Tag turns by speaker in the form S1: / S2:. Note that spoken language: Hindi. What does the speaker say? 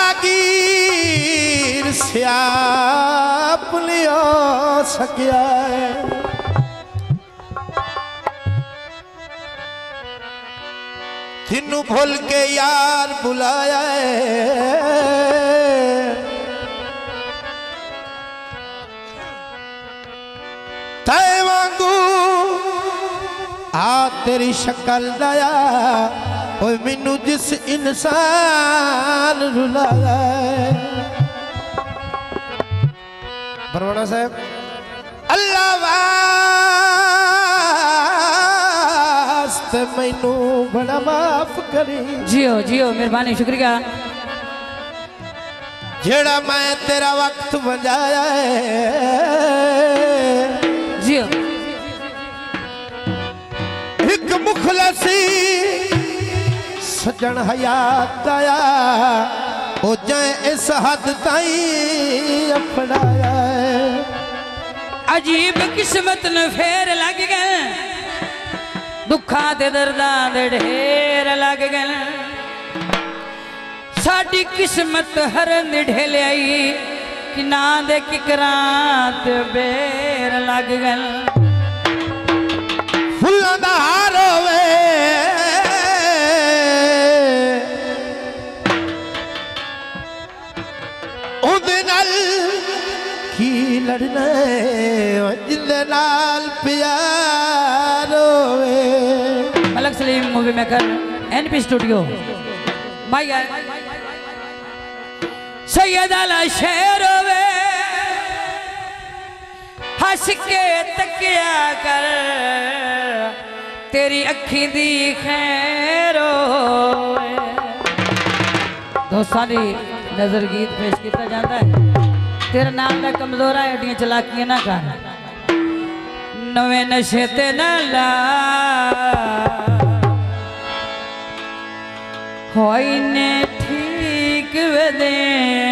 S1: जागीर से आप सकिया है तेनू भूल के यार बुलाया है। तय वांगू आ तेरी शक्ल दया ओए मैनू जिस इंसान रुला बरवाना साहब। अल्लाह वास्ते मैनू बड़ा माफ़ करी।
S2: जियो जियो मेहरबानी शुक्रिया।
S1: जेड़ा मैं तेरा वक्त बजाया है सजन हया ओ पुजे इस हद तई अपनाया
S2: अजीब किस्मत न फेर लग गए दुखा दे दर्दा दे ढेर लग गए साड़ी किस्मत हर निढे आई कि ना दे किकरात बेर लग गए
S1: जिंदे लाल प्यारो
S2: Malak Salim movie maker NP studio भाई सैयद अला शेर वे, हंस के तकिया कर। तेरी अखी दी खैर दोस्तों नज़र गीत पेश किया जाता है। तेरा नाम का कमज़ोर है एडिया चलाकियाँ ना कर। ਨਵੇਂ ਨਸ਼ੇ ਤੇ ਨਾ ਲਾ। ਹੋਈ ਨੇ ਠੀਕ ਵਦਿਆ